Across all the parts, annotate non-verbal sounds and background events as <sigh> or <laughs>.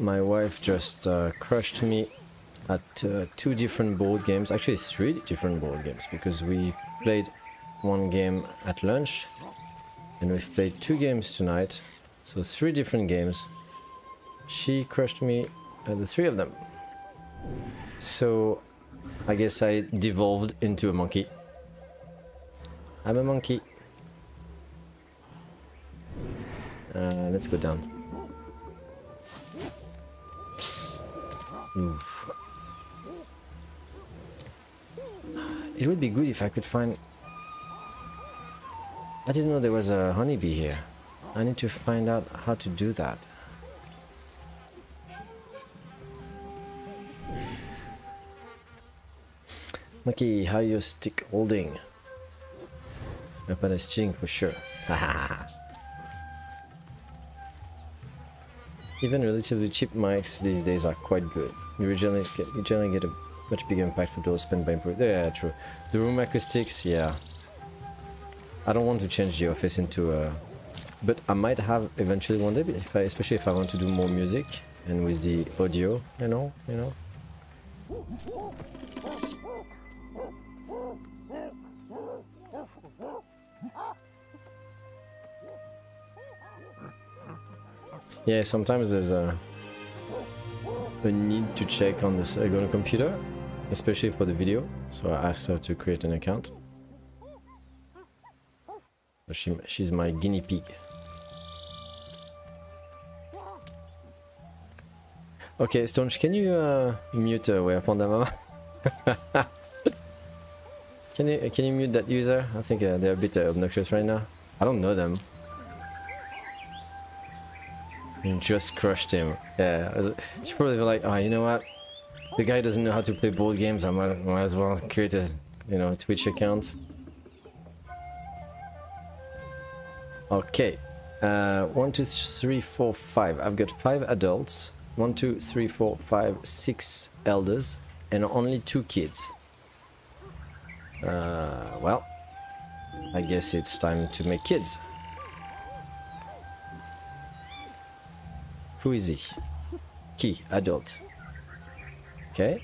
my wife just uh, crushed me at uh, two different board games, actually three different board games, because we played one game at lunch and we've played two games tonight, so three different games. She crushed me at the three of them. So I guess I devolved into a monkey. I'm a monkey. Uh, let's go down. Oof. It would be good if I could find... I didn't know there was a honeybee here. I need to find out how to do that. Monkey, how you stick holding? Weapon is cheating for sure. <laughs> Even relatively cheap mics these days are quite good. You generally get, you generally get a much bigger impact for those spent by input. Yeah, true. The room acoustics, yeah. I don't want to change the office into a... But I might have eventually one day, if I, especially if I want to do more music and with the audio, you know, you know. Yeah, sometimes there's a, a need to check on this on computer, especially for the video. So I asked her to create an account. She, she's my guinea pig. Okay, Stonch, can you uh, mute uh, Where Panda Mama? <laughs> can you can you mute that user? I think uh, they're a bit uh, obnoxious right now. I don't know them. And just crushed him. Yeah, she probably like, oh, you know what? The guy doesn't know how to play board games. I might, might as well create a, you know, Twitch account. Okay. Uh, one, two, three, four, five. I've got five adults. One, two, three, four, five, six elders, and only two kids. Uh, well, I guess it's time to make kids. Who is he? Key, adult. Okay.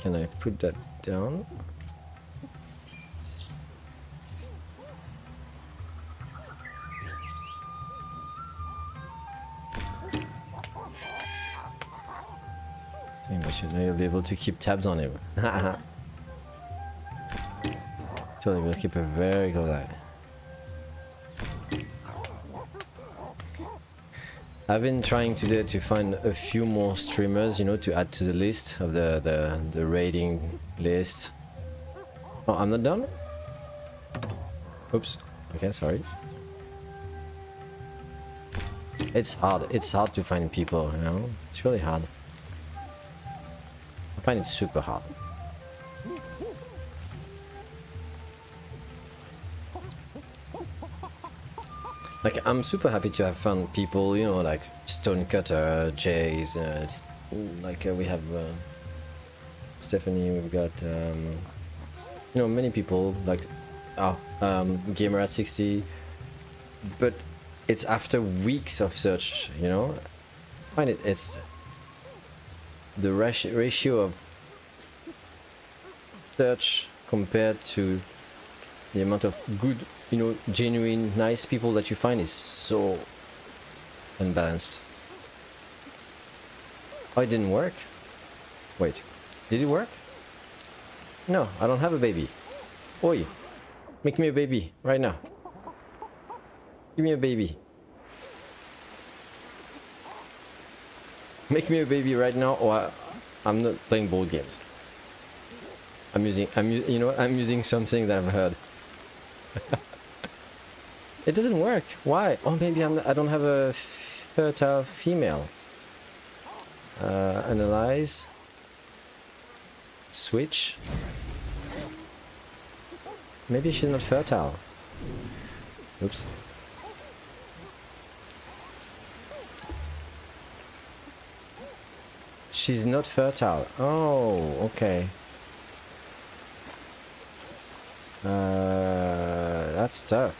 Can I put that down? I think I you'll be able to keep tabs on him. <laughs> We'll keep a very close eye. I've been trying today to find a few more streamers, you know, to add to the list of the the, the raiding list. Oh, I'm not done? Oops. Okay, sorry. It's hard. It's hard to find people, you know? It's really hard. I find it super hard. Like, I'm super happy to have found people, you know, like Stonecutter, Jays, uh, like uh, we have uh, Stephanie, we've got, um, you know, many people, like, oh, um, Gamer at 60, but it's after weeks of search, you know, I find it, it's the ratio of search compared to the amount of good you know, genuine, nice people that you find is so unbalanced. Oh, it didn't work? Wait, did it work? No, I don't have a baby. Oi, make me a baby right now. Give me a baby. Make me a baby right now or I, I'm not playing board games. I'm using, I'm, you know, I'm using something that I've heard. It doesn't work. Why? Oh, maybe I'm, I don't have a fertile female. Uh, analyze. Switch. Maybe she's not fertile. Oops. She's not fertile. Oh, okay. Uh, That's tough.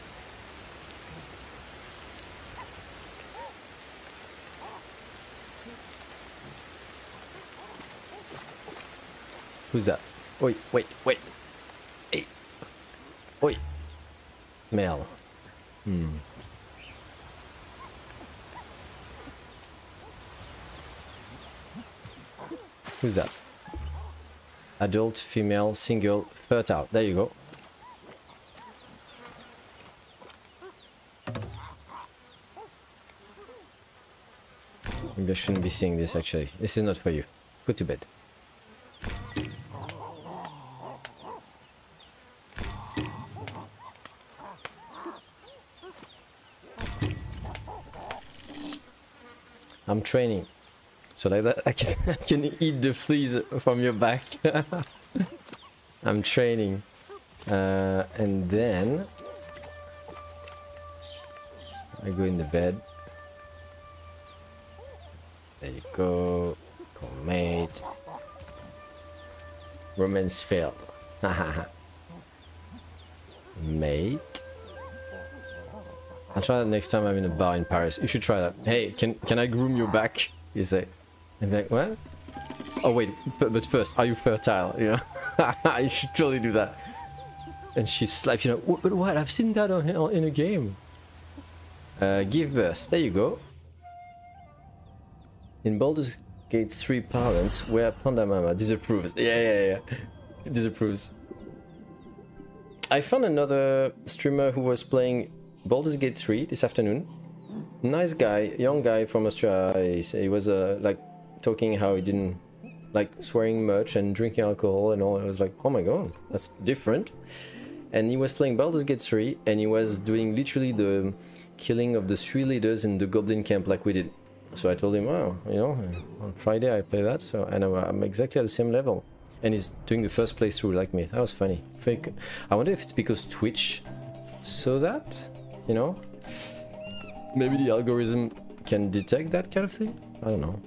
Who's that? Wait, wait, wait. Hey. Wait. Male. Hmm. Who's that? Adult, female, single, fertile. There you go. I shouldn't be seeing this actually. This is not for you. Go to bed. I'm training. So like that <laughs> I can, I can eat the fleas from your back. <laughs> I'm training. Uh, and then I go in the bed. There you go. Mate. Romance failed. <laughs> mate. I'll try that next time I'm in a bar in Paris. You should try that. Hey, can can I groom your back? You say. And like, what? Oh wait, but, but first, are you fertile? You know, <laughs> you should totally do that. And she slaps you know, but what? I've seen that on in a game. Uh, give birth. There you go. In Baldur's Gate 3 parlance, where Panda Mama disapproves. Yeah, yeah, yeah. Disapproves. I found another streamer who was playing Baldur's Gate 3 this afternoon. Nice guy, young guy from Australia. He, was uh, like talking how he didn't like swearing much and drinking alcohol and all. I was like, oh my god, that's different. And he was playing Baldur's Gate 3 and he was doing literally the killing of the three leaders in the Goblin camp like we did. So I told him, wow, you know, on Friday I play that, so and I'm exactly at the same level. And he's doing the first playthrough like me. That was funny. I wonder if it's because Twitch saw that, you know? Maybe the algorithm can detect that kind of thing? I don't know.